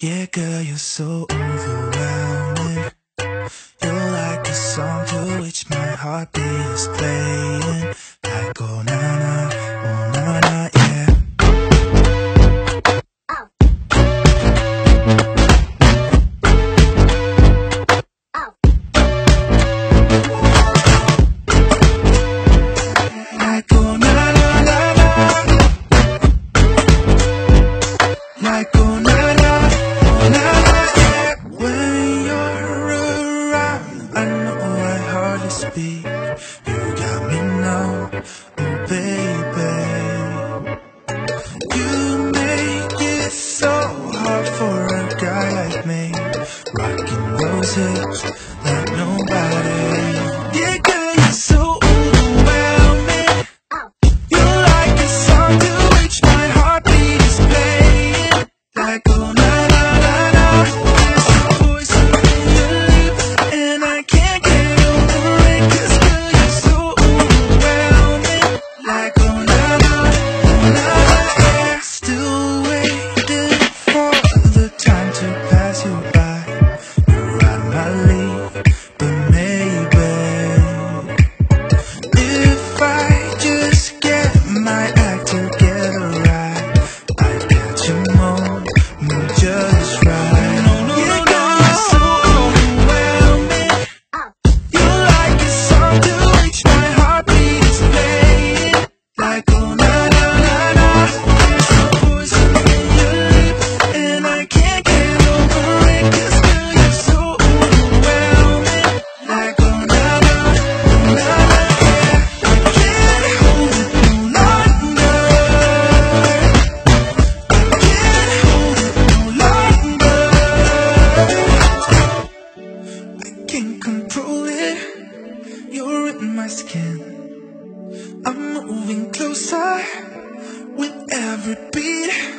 Yeah, girl, you're so overwhelming. You're like a song to which my heartbeat is playing. You got me now, oh, baby. You make it so hard for a guy like me. Rocking those hips like nobody. can't control it. You're in my skin. I'm moving closer With every beat.